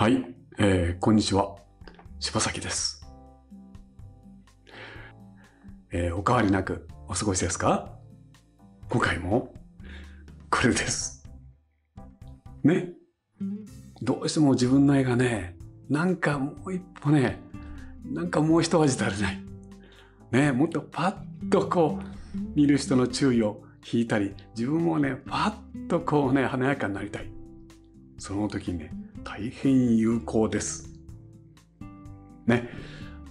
はい、えー、こんにちは。柴崎です。えー、お変わりなくお過ごしですか？今回も、これです。ね。どうしても自分の絵がね、なんかもう一歩ね、なんかもう一味足りない。ね、もっとパッとこう、見る人の注意を引いたり、自分もね、パッとこうね、華やかになりたい。その時にね、大変有効です。ね。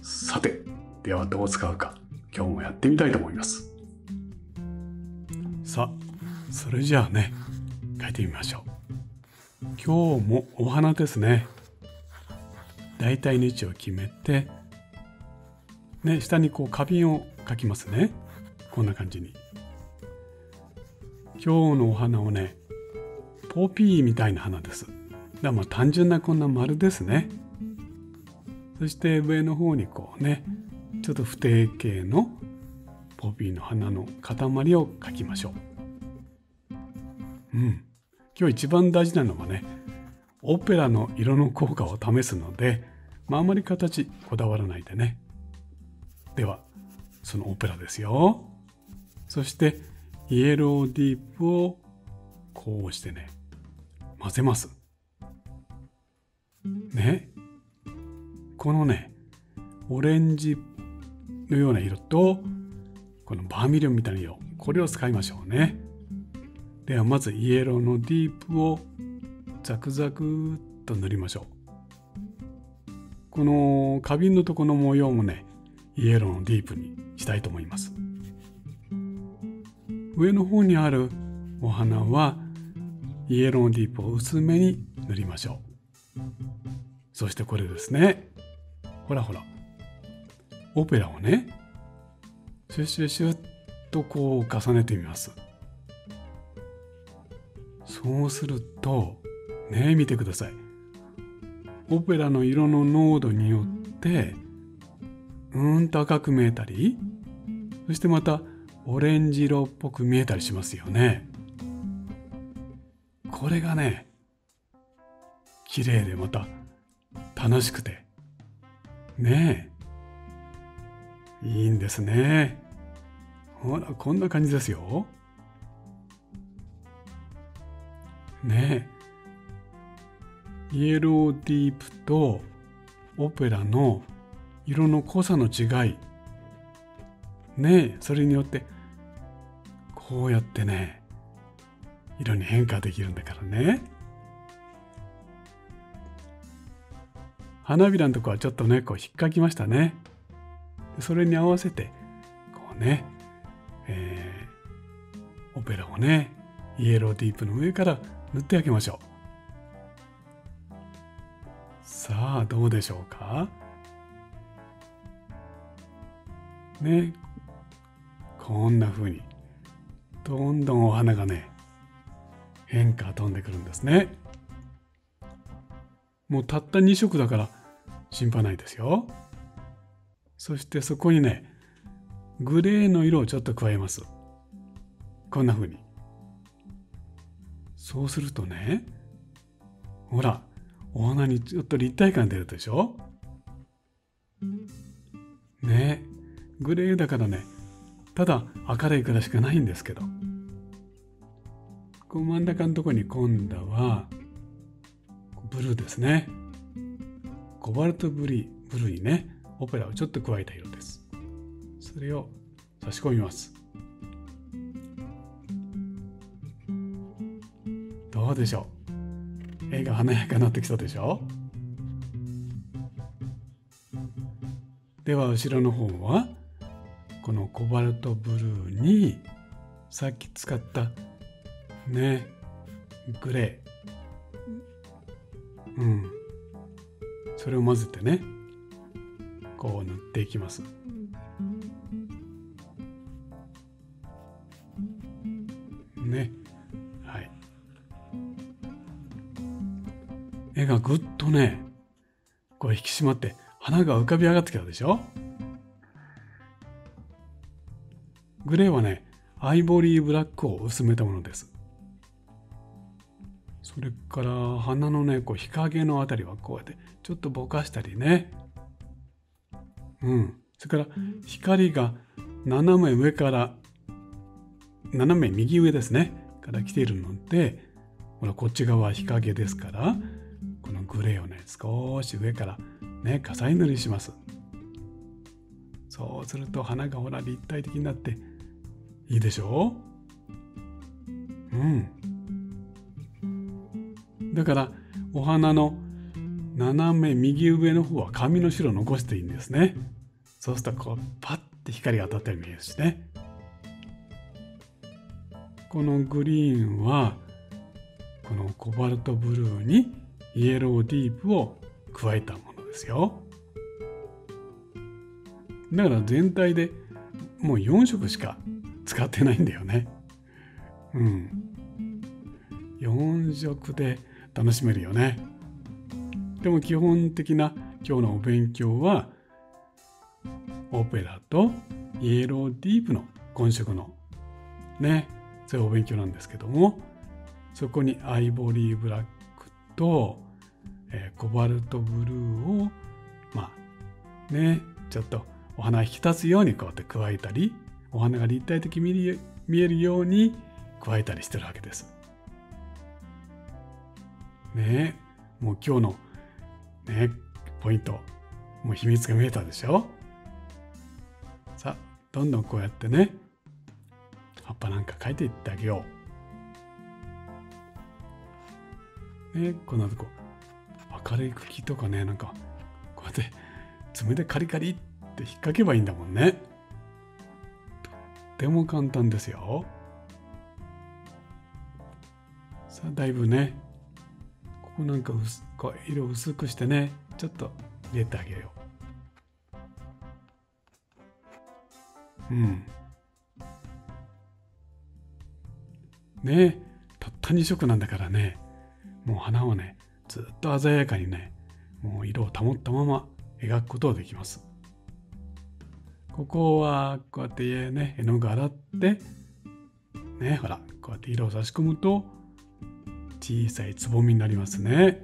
さて、ではどう使うか、今日もやってみたいと思います。さあ、それじゃあね、書いてみましょう。今日もお花ですね。大体の位置を決めて、ね、下にこう花瓶を描きますね。こんな感じに。今日のお花をね、ポピーみたいな花です。だまあ単純なこんな丸ですね。そして上の方にこうね、ちょっと不定形のポピーの花の塊を描きましょう。うん。今日一番大事なのはね、オペラの色の効果を試すので、まあ、あまり形こだわらないでね。では、そのオペラですよ。そして、イエローディープをこうしてね、混ぜます。ね。このね、オレンジのような色と、このバーミリオンみたいな色、これを使いましょうね。ではまずイエローのディープをザクザクっと塗りましょう。この花瓶のとこの模様もね、イエローのディープにしたいと思います。上の方にあるお花はイエローのディープを薄めに塗りましょう。そしてこれですね。ほらほら。オペラをね、シュッシュッシュッとこう重ねてみます。そうすると、ね見てください。オペラの色の濃度によって、うーんと赤く見えたり、そしてまたオレンジ色っぽく見えたりしますよね。これがね、綺麗でまた楽しくて、ねえ、いいんですね。ほら、こんな感じですよ。ねえ。イエローディープとオペラの色の濃さの違い。ねえ、それによって、こうやってね、色に変化できるんだからね。花びらのとこはちょっとね、こう引っかきましたね。それに合わせて、こうね、えー、オペラをね、イエローディープの上から塗ってあげましょう。さあ、どうでしょうか？ね、こんな風に、どんどんお花がね、変化飛んでくるんですね。もうたった2色だから心配ないですよ。そしてそこにね、グレーの色をちょっと加えます。こんな風に。そうするとね、ほら、お花にちょっと立体感出るでしょねグレーだからね、ただ明るいくらしかないんですけど。こう真ん中のとこに今度は、ブルーですね。コバルトブリブルーにね、オペラをちょっと加えた色です。それを差し込みます。どうでしょう？絵が華やかになってきたでしょ？では後ろの方はこのコバルトブルーにさっき使ったねグレー。うん。それを混ぜてねこう塗っていきます。ね。はい。絵がぐっとねこう引き締まって花が浮かび上がってきたでしょ？グレーはねアイボリーブラックを薄めたものです。それから花のねこう日陰のあたりはこうやってちょっとぼかしたりね。うん。それから光が斜め上から斜め右上ですね。から来ているのでほらこっち側は日陰ですからこのグレーをね少し上からね重ね塗りします。そうすると花がほら立体的になっていいでしょう？うんだからお花の斜め右上の方は紙の白残していいんですね。そうするとこうパッて光が当たったように見えるしね。このグリーンはこのコバルトブルーにイエローディープを加えたものですよ。だから全体でもう4色しか使ってないんだよね。うん。4色で楽しめるよねでも基本的な今日のお勉強はオペラとイエローディープの混色のねそういうお勉強なんですけどもそこにアイボリーブラックと、えー、コバルトブルーをまあねちょっとお花引き立つようにこうやって加えたりお花が立体的に見えるように加えたりしてるわけです。ねもう今日のねポイントもう秘密が見えたでしょ？さあどんどんこうやってね葉っぱなんか描いていってあげよう。ねこのこ明るい茎とかねなんかこうやって爪でカリカリって引っ掛けばいいんだもんね。とっても簡単ですよ。さあだいぶねここなんか薄こう色薄くしてねちょっと入れてあげよう。うん。ねたった2色なんだからねもう花をねずっと鮮やかにねもう色を保ったまま描くことができますここはこうやってね絵の具洗ってねほらこうやって色を差し込むと小さいつぼみになりますね。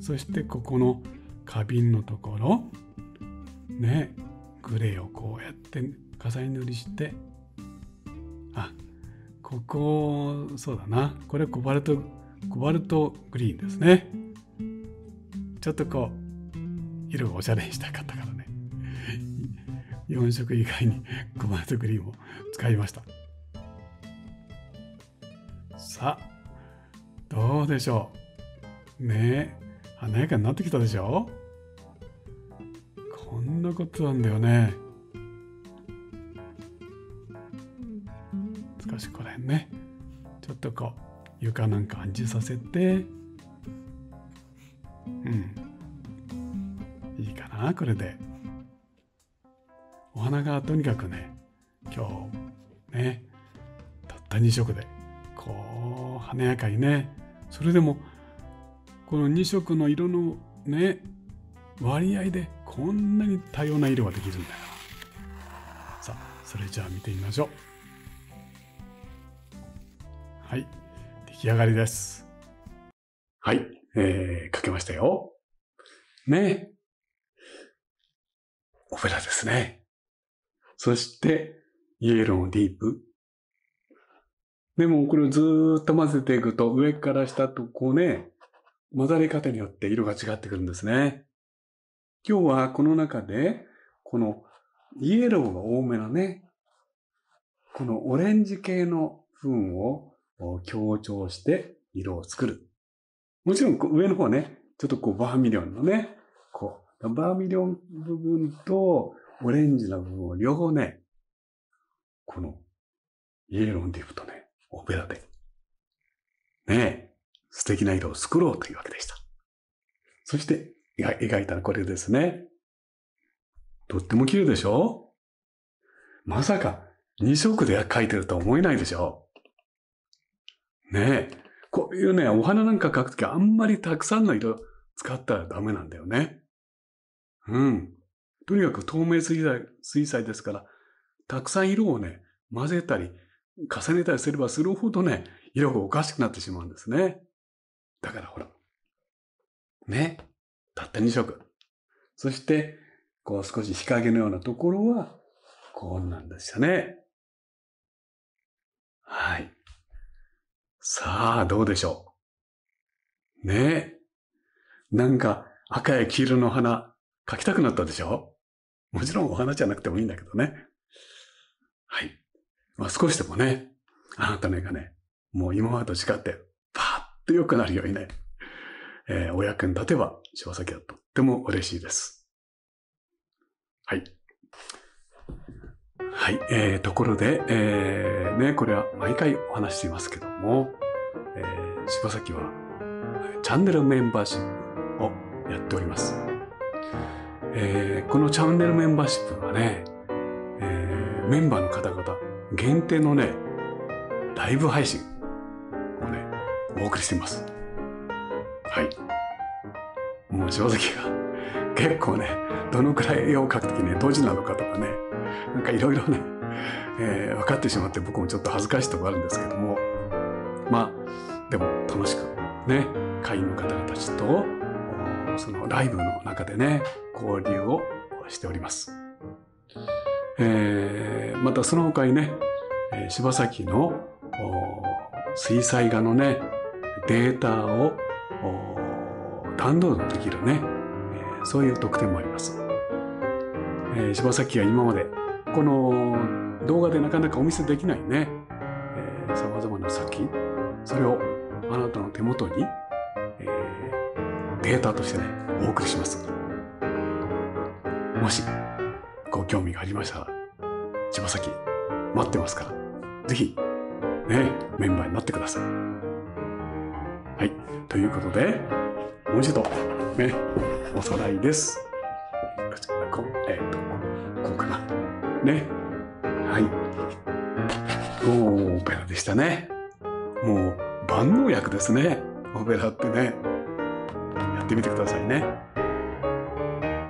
そしてここの花瓶のところねグレーをこうやって重ね塗りしてあここそうだな。これコバルトコバルトグリーンですね。ちょっとこう色がおしゃれにしたかったからね。4色以外にコバルトグリーンを使いました。さあどうでしょう。ねえ華やかになってきたでしょ。こんなことなんだよね。少しこの辺ねちょっとこう床なんか暗示させて。うん。いいかなこれで。お花がとにかくね今日ねたった2色で。華やかにねそれでもこの2色の色のね割合でこんなに多様な色ができるんだよさあそれじゃあ見てみましょうはい出来上がりですはい、えー、書けましたよ。ねオペラですね。そして、イエローディープ。でも、これをずっと混ぜていくと、上から下とこうね、混ざり方によって色が違ってくるんですね。今日はこの中で、このイエローが多めのね、このオレンジ系の分を強調して色を作る。もちろん上の方ね、ちょっとこうバーミリオンのね、こう、バーミリオン部分とオレンジの部分を両方ね、このイエローディープとね、オペラで、ねえ、素敵な色を作ろうというわけでした。そして、描いたのこれですね。とっても綺麗でしょ？まさか2色で描いてるとは思えないでしょ？ねえ。こういうね、お花なんか描くときあんまりたくさんの色使ったらダメなんだよね。うん。とにかく透明水彩水彩ですから、たくさん色をね、混ぜたり、重ねたりすればするほどね、色がおかしくなってしまうんですね。だからほら。ね。たった2色。そして、こう少し日陰のようなところは、こんなんでしたね。はい。さあ、どうでしょう。ねえ。なんか赤や黄色の花描きたくなったでしょ？もちろんお花じゃなくてもいいんだけどね。はい。まあ少しでもね、あなたの絵がね、もう今までと違って、パーッと良くなるようにね、えー、お役に立てば、柴崎はとっても嬉しいです。はい。はい、えー、ところで、えー、ね、これは毎回お話していますけども、えー、柴崎は、チャンネルメンバーシップをやっております。えー、このチャンネルメンバーシップはね、えー、メンバーの方々限定のね、ライブ配信をね、お送りしています。はい。もう正直が結構ね、どのくらい絵を描くときね、当時なのかとかね、なんかいろいろね、えー、分かってしまって僕もちょっと恥ずかしいとこあるんですけども、まあ、でも楽しくね、会員の方々たちと、そのライブの中でね、交流をしております。えー、またその他にね、柴崎の水彩画のね、データをダウンロードできるね、そういう特典もあります。えー、柴崎は今までこの動画でなかなかお見せできないね、えー、様々な作品、それをあなたの手元に、えー、データとしてね、お送りします。もし、ご興味がありましたら、千葉崎、待ってますから、ぜひ、ね、メンバーになってください。はい。ということで、もう一度、ね、おさらいです。こえっ、ー、と、こうかな。ね。はい。おオペラでしたね。もう万能薬ですね。オペラってね。やってみてくださいね。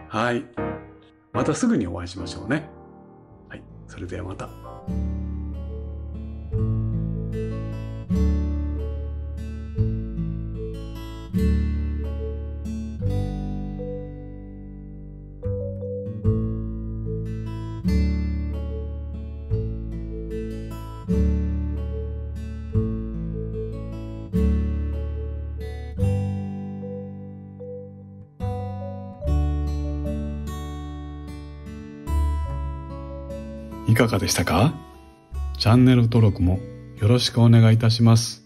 はい。またすぐにお会いしましょうね。それではまた。いかがでしたか？チャンネル登録もよろしくお願いいたします。